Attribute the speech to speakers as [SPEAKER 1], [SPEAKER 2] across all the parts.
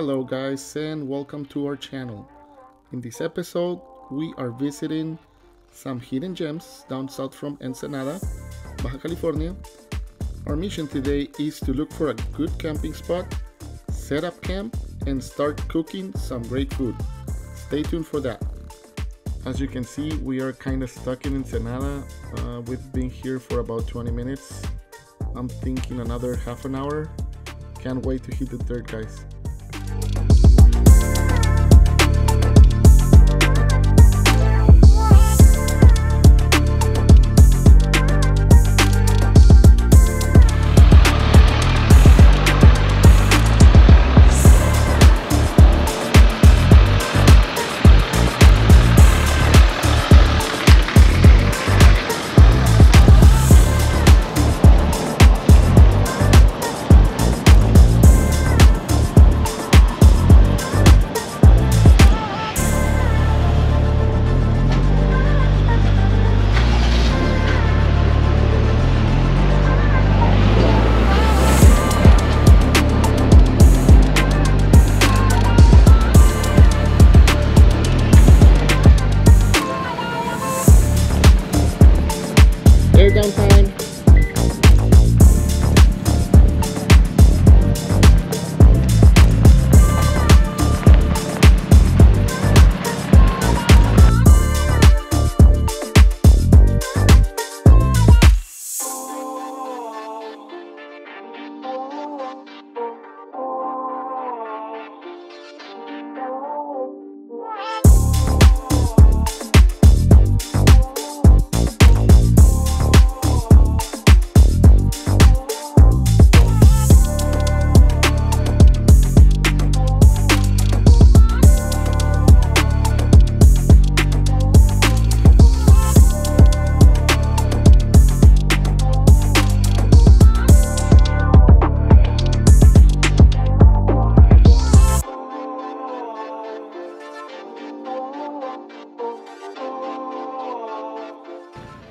[SPEAKER 1] Hello guys and welcome to our channel. In this episode, we are visiting some hidden gems down south from Ensenada, Baja California. Our mission today is to look for a good camping spot, set up camp, and start cooking some great food. Stay tuned for that. As you can see, we are kind of stuck in Ensenada. Uh, we've been here for about 20 minutes. I'm thinking another half an hour. Can't wait to hit the dirt, guys.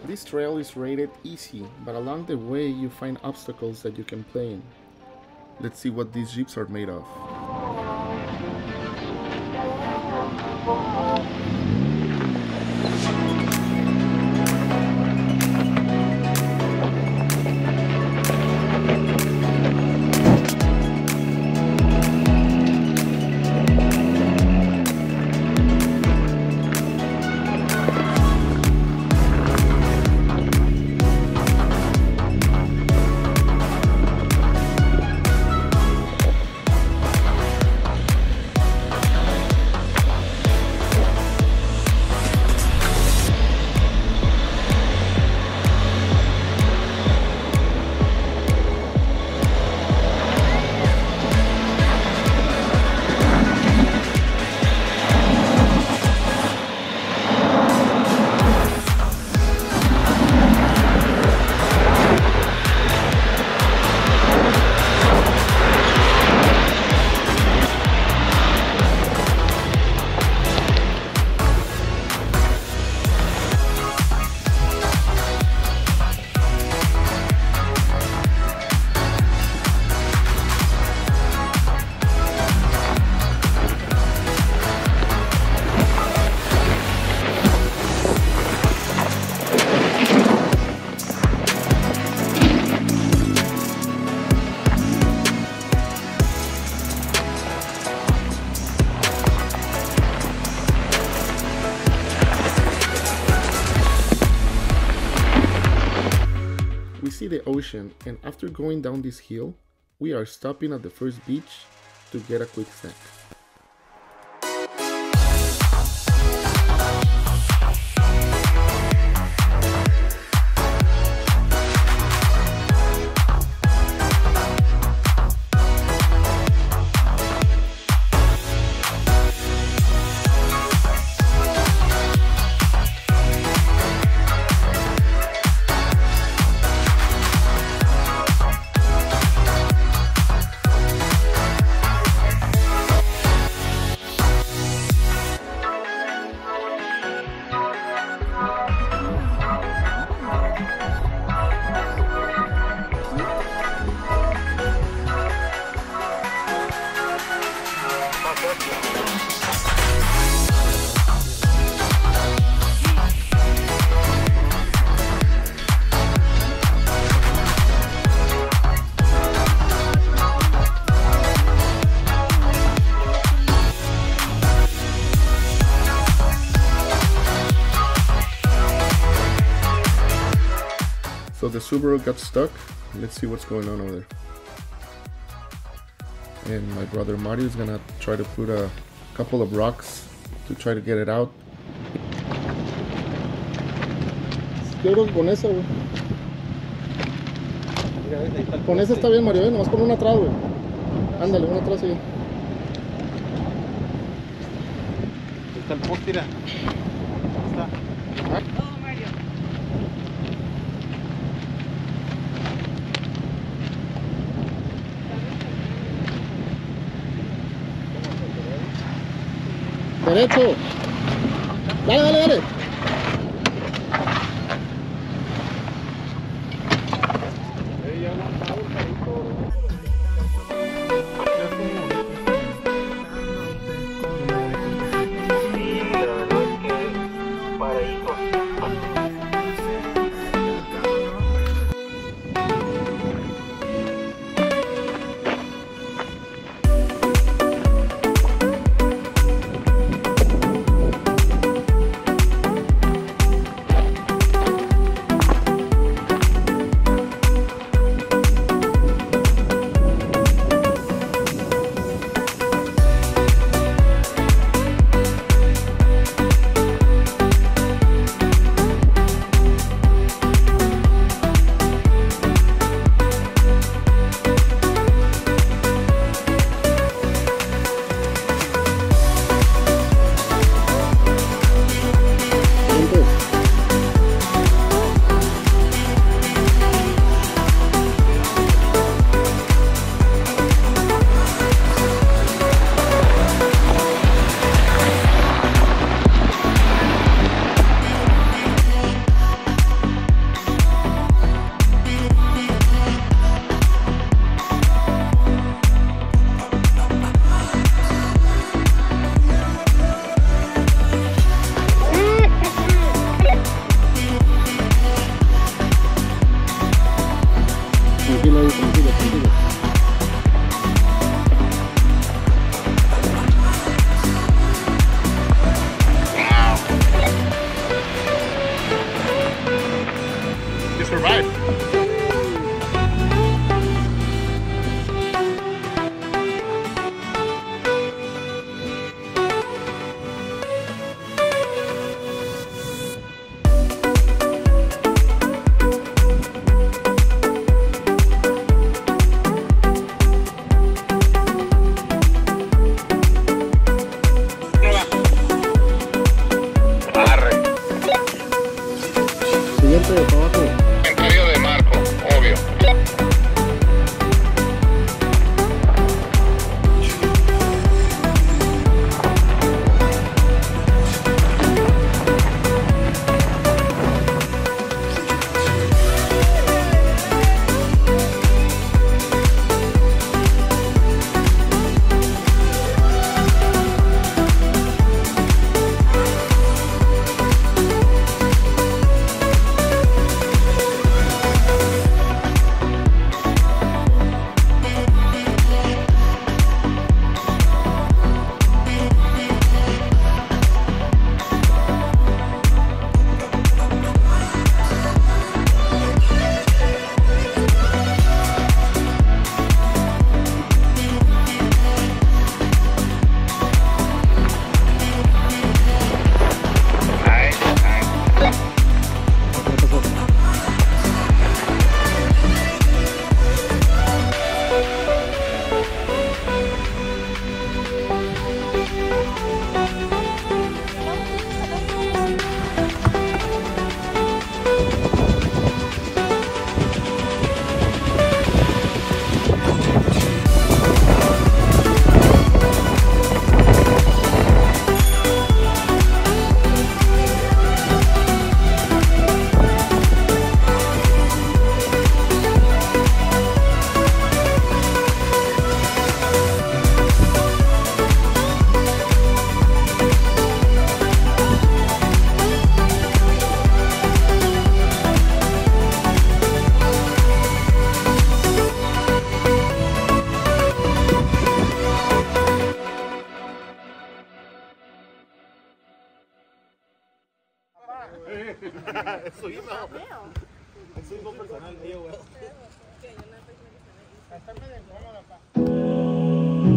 [SPEAKER 1] This trail is rated easy, but along the way you find obstacles that you can play in. Let's see what these jeeps are made of. Ocean, and after going down this hill, we are stopping at the first beach to get a quick snack. Subaru got stuck. Let's see what's going on over there. And my brother Mario is gonna try to put a couple of rocks to try to get it out. Yo creo con esa, güey. Con esa está bien, Mario, ¿eh? nomás con una atrás, güey. Ándale, una atrás ahí.
[SPEAKER 2] Está el poste, Lên 来了
[SPEAKER 1] 来了来
[SPEAKER 2] 了 tiempo personal, tío, güey. Medio.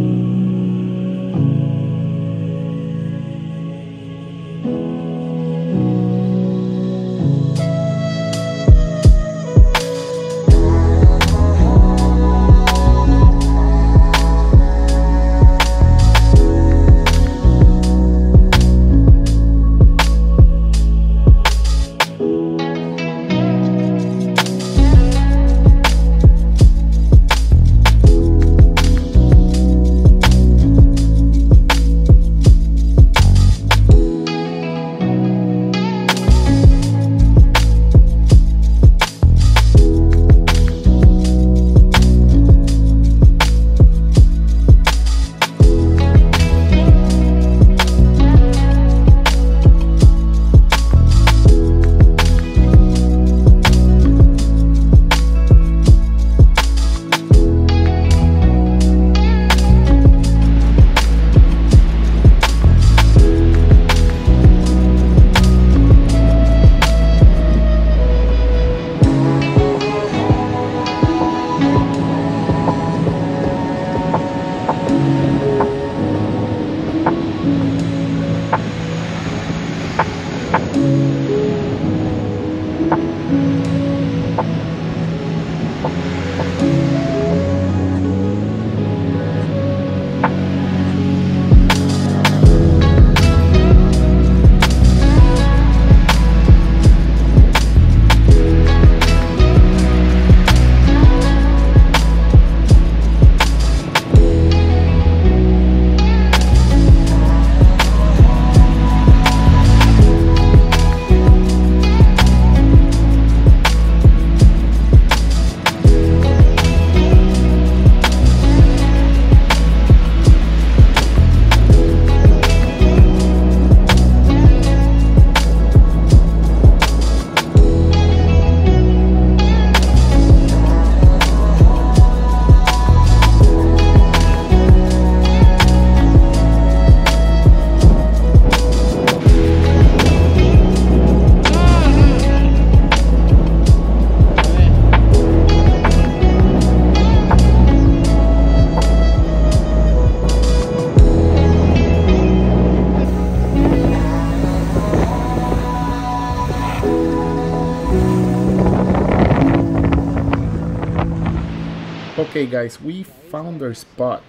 [SPEAKER 1] Okay guys, we found our spot.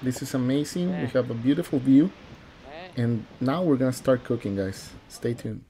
[SPEAKER 1] This is amazing. We have a beautiful view. And now we're gonna start cooking guys. Stay tuned.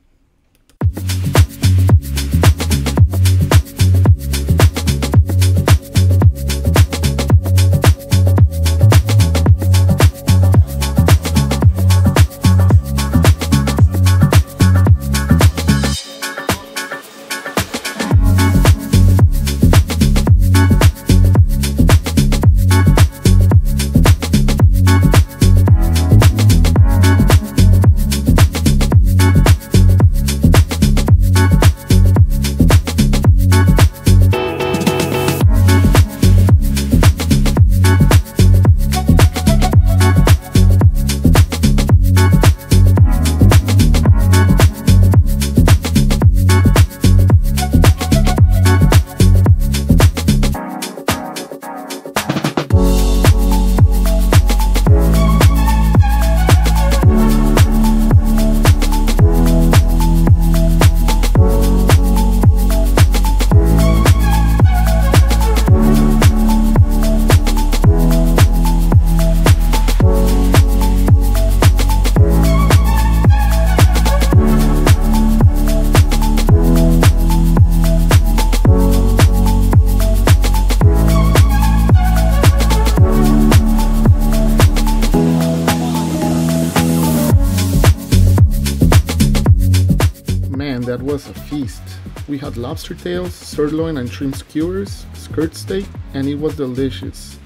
[SPEAKER 1] That was a feast. We had lobster tails, sirloin and shrimp skewers, skirt steak, and it was delicious.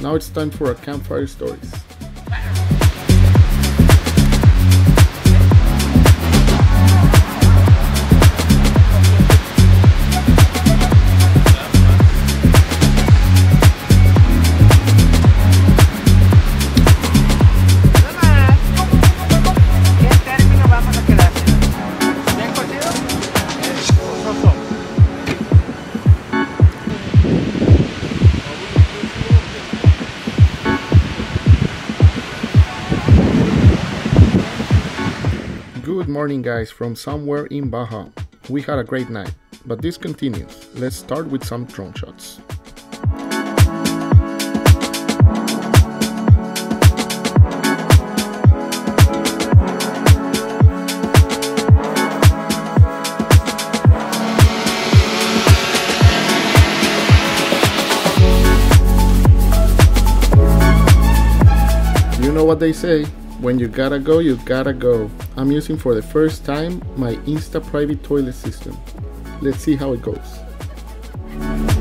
[SPEAKER 1] Now it's time for our campfire stories. Good morning, guys, from somewhere in Baja. We had a great night, but this continues. Let's start with some drone shots. You know what they say, when you gotta go, you gotta go. I'm using for the first time my Insta private toilet system. Let's see how it goes.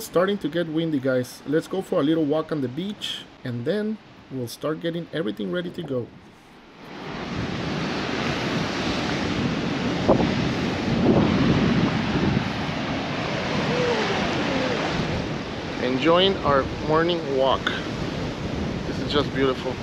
[SPEAKER 1] Starting to get windy, guys. Let's go for a little walk on the beach and then we'll start getting everything ready to go. Enjoying our morning walk. This is just beautiful.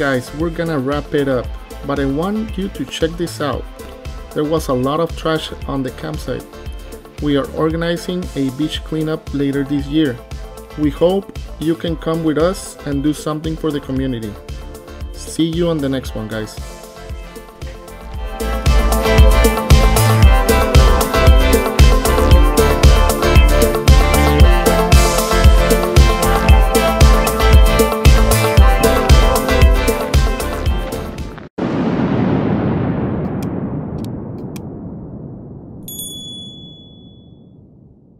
[SPEAKER 1] Guys, we're gonna wrap it up, but I want you to check this out. There was a lot of trash on the campsite. We are organizing a beach cleanup later this year. We hope you can come with us and do something for the community. See you on the next one, guys.